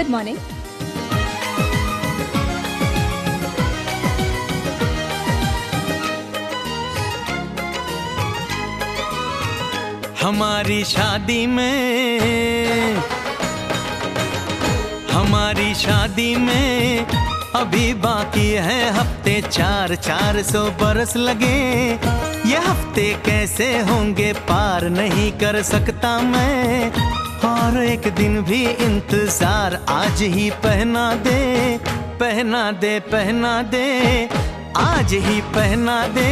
Good morning हमारी शादी में, हमारी शादी में अभी बाकी है हफ़्ते चार चार सौ बरस लगे। ये हफ़्ते कैसे होंगे पार नहीं कर सकता मैं। और एक दिन भी इंतज़ार आज ही पहना दे पहना दे पहना दे, आज ही पहना दे,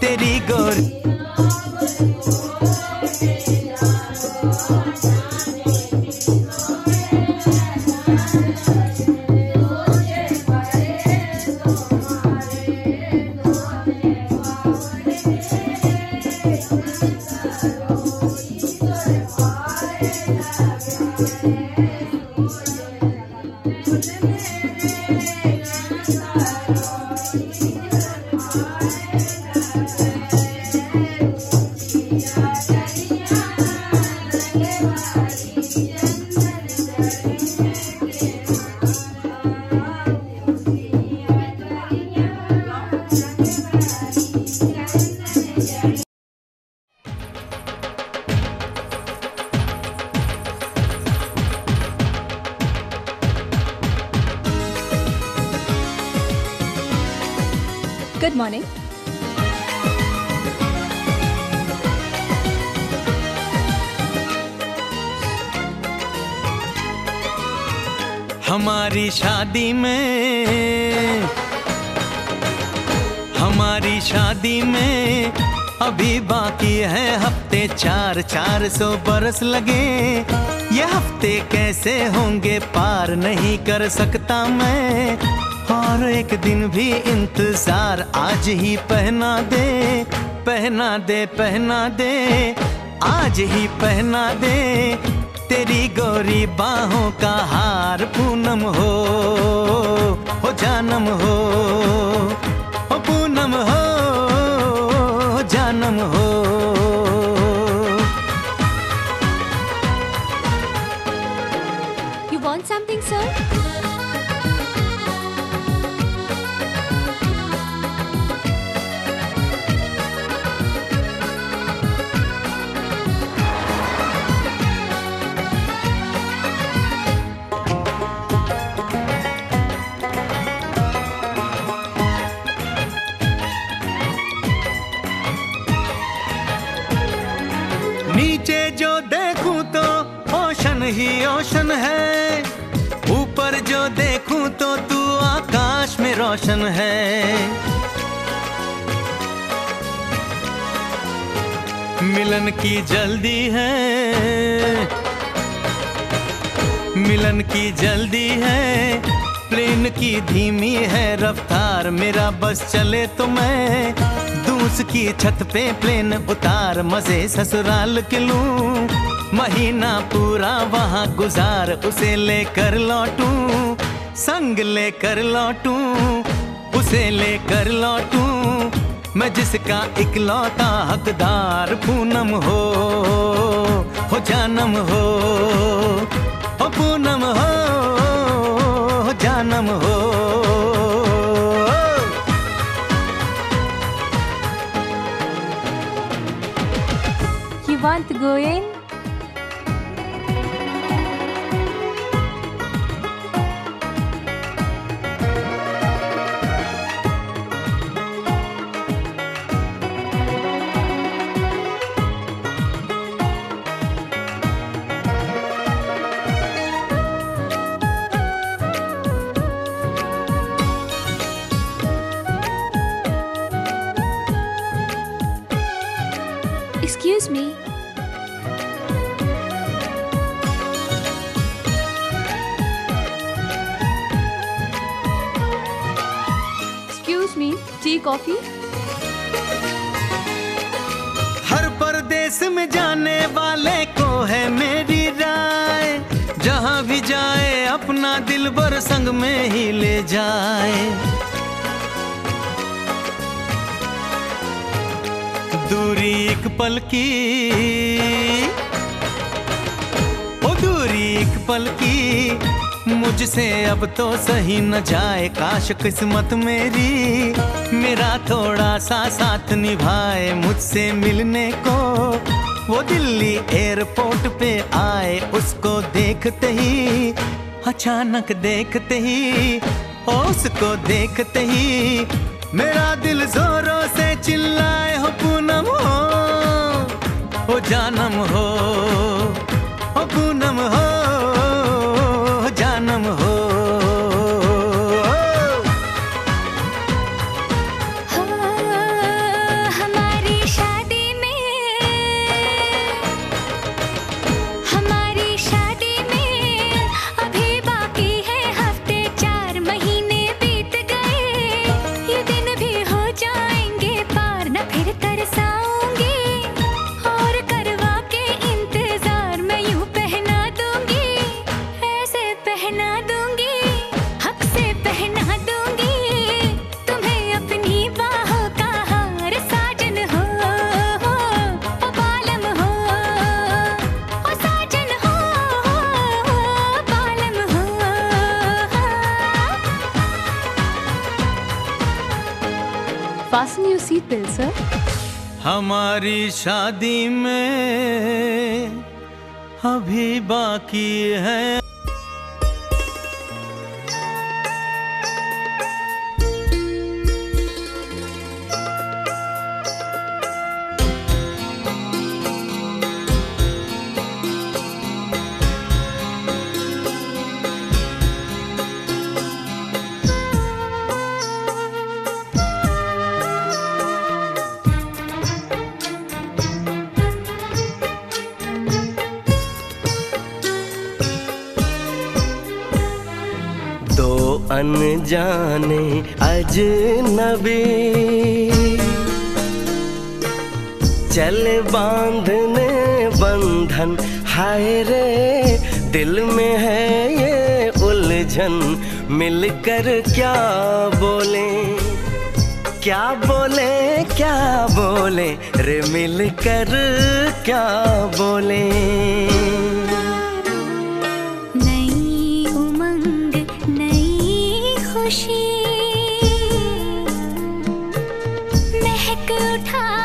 तेरी गोरी गुड हमारी शादी में, हमारी शादी में अभी बाकी है हफ़्ते चार चार सौ बरस लगे। ये हफ़्ते कैसे होंगे पार नहीं कर सकता मैं। और एक दिन भी इंतज़ार आज ही पहना दे पहना दे पहना दे, आज ही पहना दे। तेरी गोरी बाहों का हार पूनम हो हो जानम हो हो पूनम हो जानम हो यू want something, sir? नीचे जो देखूँ तो ओशन ही ओशन है। ऊपर जो देखूँ तो तू आकाश में रोशन है। मिलन की जल्दी है। मिलन की जल्दी है। प्लेन की धीमी है, रफ्तार मेरा बस चले तो मैं। दूस की छत पे प्लेन उतार, मज़े ससुराल के लूँ। महीना पूरा वहाँ गुजार, उसे लेकर लौटू। संग लेकर लौटू, उसे लेकर लौटू। मैं जिसका इकलौता हकदार, पूनम हो हो जानम हो। Tea, coffee? हर परदेश में जाने वाले को है मेरी राय। जहाँ भी जाए अपना दिल बर संग में ही ले जाए। दूरी एक पल की ओ दूरी एक पल की। मुझसे अब तो सही न जाए काश किस्मत मेरी। मेरा थोड़ा सा साथ निभाए मुझसे मिलने को। वो दिल्ली एयरपोर्ट पे आए उसको देखते ही, अचानक देखते ही उसको देखते ही, मेरा दिल जोरों से चिल्लाए हो पूनम हो ओ जानम हो ओ पूनम हो। Fasten you seat bill sir हमारी शादी में अभी बाकी है। दो अनजाने अजनबी। चल बांधने बंधन, हाय रे, दिल में है ये उलझन। मिलकर क्या बोले? क्या बोले क्या बोले? रे मिलकर क्या बोले? खुशी। महक उठा